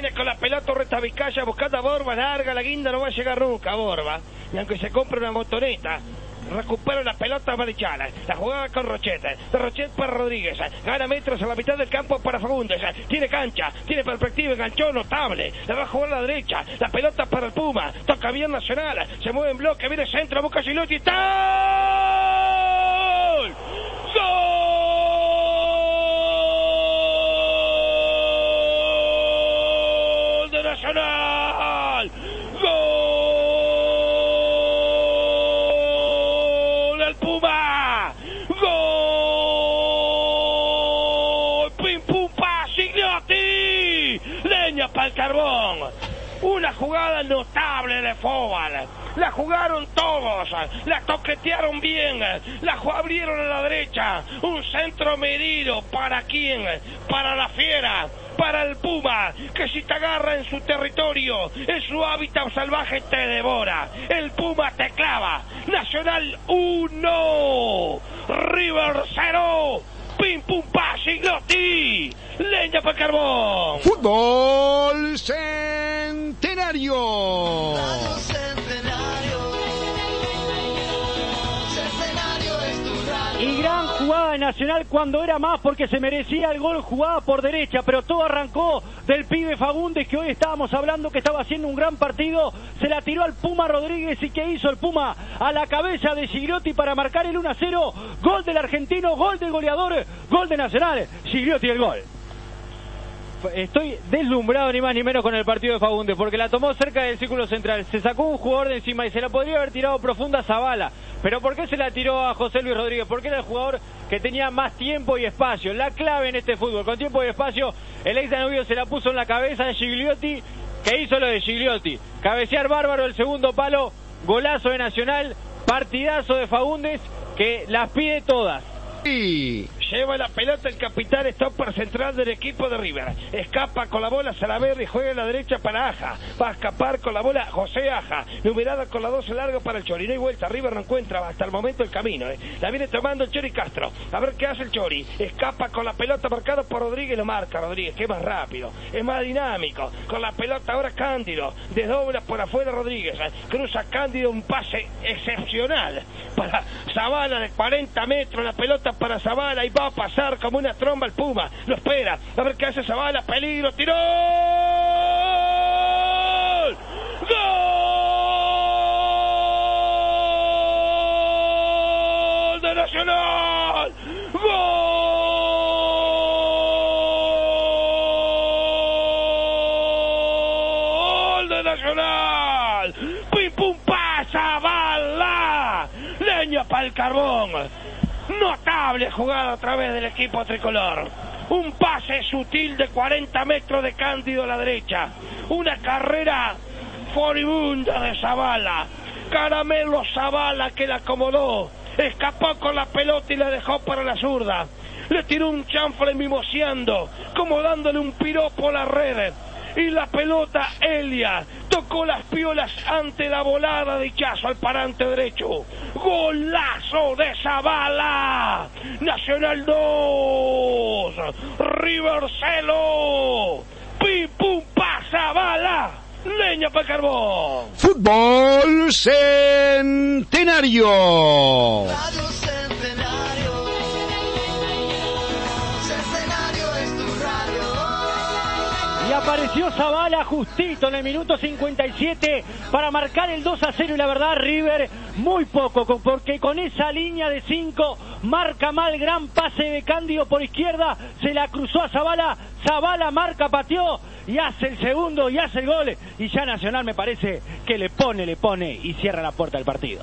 Viene con la pelota Reta Vizcaya buscando a Borba, larga la guinda, no va a llegar nunca Borba. Y aunque se compre una motoneta, recupera la pelota Marichal, la jugada con Rochete, de Rochete para Rodríguez, gana metros a la mitad del campo para Fagundes, tiene cancha, tiene perspectiva, enganchó notable, la va a jugar la derecha, la pelota para el Puma, toca bien Nacional, se mueve en bloque, viene centro, busca Gilotti, ¡Gol! Nacional! ¡Gol del Puma! ¡Gol! ¡Pim pum. ¡Leña para el carbón! Una jugada notable de fútbol. La jugaron todos, la toquetearon bien, la abrieron a la derecha. Un centro medido. ¿Para quién? Para la fiera, para el puma, que si te agarra en su territorio, en su hábitat salvaje te devora. El puma te clava. Nacional 1, River 0. Pim pum pa, Siglotti. Leña para carbón. Fútbol Centenario. Nacional cuando era más porque se merecía el gol jugada por derecha, pero todo arrancó del pibe Fagundes que hoy estábamos hablando que estaba haciendo un gran partido, se la tiró al Puma Rodríguez y que hizo el Puma a la cabeza de Gigliotti para marcar el 1 a 0, gol del argentino, gol del goleador, gol de Nacional, Gigliotti el gol. Estoy deslumbrado ni más ni menos con el partido de Fagundes porque la tomó cerca del círculo central, se sacó un jugador de encima y se la podría haber tirado profunda a Zavala. Pero ¿por qué se la tiró a José Luis Rodríguez? Porque era el jugador que tenía más tiempo y espacio. La clave en este fútbol, con tiempo y espacio, el ex Danubio se la puso en la cabeza de Gigliotti, que hizo lo de Gigliotti. Cabecear bárbaro el segundo palo, golazo de Nacional, partidazo de Fagundes, que las pide todas. Lleva la pelota el capitán stopper central del equipo de River. Escapa con la bola Salaverri, juega a la derecha para Aja. Va a escapar con la bola José Aja. Numerada con la 12 largo para el Chori. No hay vuelta. River no encuentra hasta el momento el camino. eh. La viene tomando el Chori Castro. A ver qué hace el Chori. Escapa con la pelota marcado por Rodríguez. Lo marca Rodríguez, que es más rápido. Es más dinámico. Con la pelota ahora Cándido. Desdobla por afuera Rodríguez. eh. Cruza Cándido un pase excepcional para Zavala de 40 metros. La pelota para Zavala y va a pasar como una tromba el Puma. Lo espera. A ver qué hace Zavala. Peligro. Tiró. ¡Gol de Nacional! ¡Gol de Nacional! ¡Pim pum pa! ¡Zavala! ¡Leña para el carbón! Jugada a través del equipo tricolor. Un pase sutil de 40 metros de Cándido a la derecha. Una carrera furibunda de Zavala. Caramelo Zavala que la acomodó. Escapó con la pelota y la dejó para la zurda. Le tiró un chanfle mimoseando, como dándole un piropo a la red. Y la pelota Elia tocó las piolas ante la volada de Chazo al parante derecho. Golazo de Zavala. Nacional 2. River 0. Pim pum pa Zavala. Leña para carbón. Fútbol Centenario. Y apareció Zavala justito en el minuto 57 para marcar el 2 a 0 y la verdad River muy poco porque con esa línea de 5 marca mal gran pase de Cándido por izquierda, se la cruzó a Zavala, Zavala marca, pateó y hace el segundo y hace el gol y ya Nacional me parece que le pone, le pone y cierra la puerta del partido.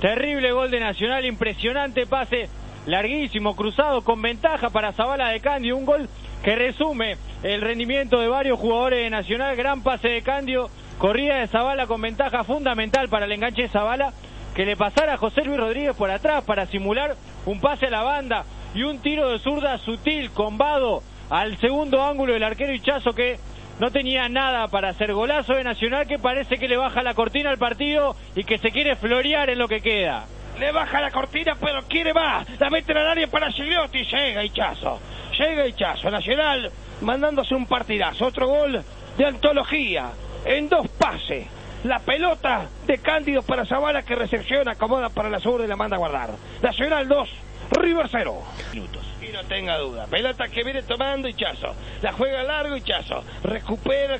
Terrible gol de Nacional, impresionante pase, larguísimo, cruzado, con ventaja para Zabala de Candio, un gol que resume el rendimiento de varios jugadores de Nacional, gran pase de Candio, corrida de Zabala con ventaja fundamental para el enganche de Zabala, que le pasara a José Luis Rodríguez por atrás para simular un pase a la banda y un tiro de zurda sutil, combado al segundo ángulo del arquero Hichazo que no tenía nada para hacer golazo de Nacional que parece que le baja la cortina al partido y que se quiere florear en lo que queda. Le baja la cortina, pero quiere más. La mete en el área para Gigliotti. Llega Hichazo. Llega Hichazo. Nacional mandándose un partidazo. Otro gol de antología, en dos pases. La pelota de Cándido para Zavala que recepciona, acomoda para la sur y la manda a guardar. Nacional 2, River 0. Minutos. Y no tenga duda. Pelota que viene tomando Hichazo. La juega largo Hichazo. Recupera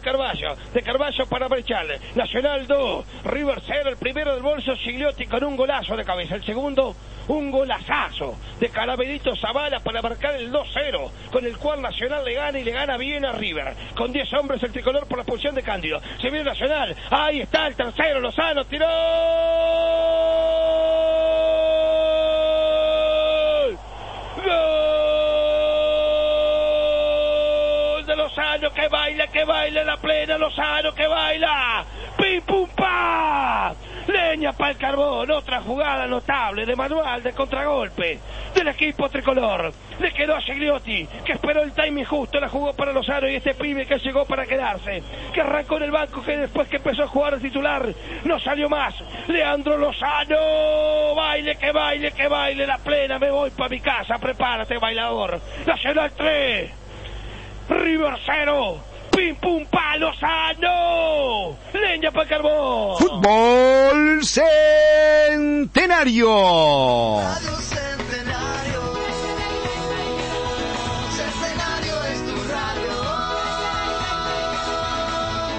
De Carballo para Brechal. Nacional 2. River 0. El primero del bolso Gigliotti con un golazo de cabeza. El segundo, un golazazo de Calaverito Zavala para marcar el 2-0. Con el cual Nacional le gana y le gana bien a River. Con 10 hombres el tricolor por la posición de Cándido. Se viene Nacional. Ahí está el tercero. Lozano tiró. Lozano que baila, que baila la plena Lozano que baila. Pim pum pa. Leña para el carbón, otra jugada notable de manual de contragolpe del equipo tricolor. Le quedó a Gigliotti, que esperó el timing justo, la jugó para Lozano y este pibe que llegó para quedarse, que arrancó en el banco, que después que empezó a jugar de titular, no salió más. Leandro Lozano, baile, que baile, que baile, la plena, me voy para mi casa, prepárate bailador. Nacional 3, River 0. Pim pum pa Lozano. Leña para carbón. Fútbol Centenario.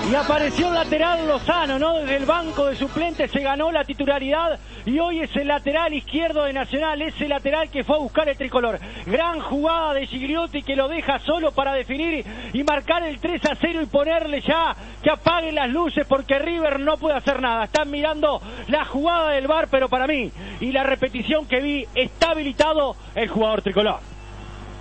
Y apareció lateral Lozano, ¿no? Desde el banco de suplentes se ganó la titularidad y hoy es el lateral izquierdo de Nacional, es el lateral que fue a buscar el tricolor. Gran jugada de Gigliotti que lo deja solo para definir y marcar el 3 a 0 y ponerle ya que apaguen las luces porque River no puede hacer nada. Están mirando la jugada del bar, pero para mí y la repetición que vi, está habilitado el jugador tricolor.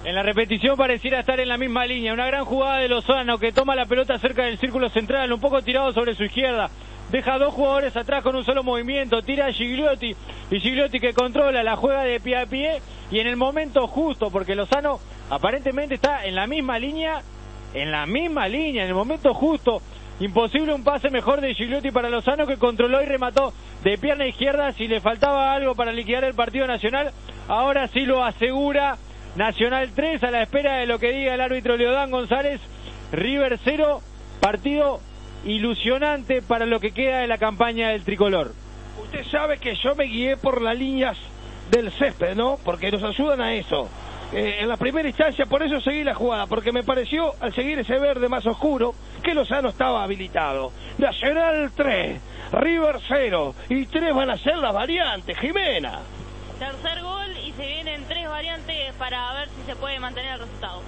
En la repetición pareciera estar en la misma línea. Una gran jugada de Lozano que toma la pelota cerca del círculo central, un poco tirado sobre su izquierda. Deja dos jugadores atrás con un solo movimiento. Tira a Gigliotti. Y Gigliotti que controla la juega de pie a pie. Y en el momento justo, porque Lozano aparentemente está en la misma línea. En la misma línea, en el momento justo. Imposible un pase mejor de Gigliotti para Lozano que controló y remató de pierna izquierda. Si le faltaba algo para liquidar el partido nacional, ahora sí lo asegura. Nacional 3 a la espera de lo que diga el árbitro Leodán González. River 0, partido ilusionante para lo que queda de la campaña del tricolor. Usted sabe que yo me guié por las líneas del césped, ¿no? Porque nos ayudan a eso. Eh, en la primera instancia, por eso seguí la jugada, porque me pareció, al seguir ese verde más oscuro, que Lozano estaba habilitado. Nacional 3, River 0, y 3 van a ser las variantes, Jimena. Tercer gol se vienen tres variantes para ver si se puede mantener el resultado.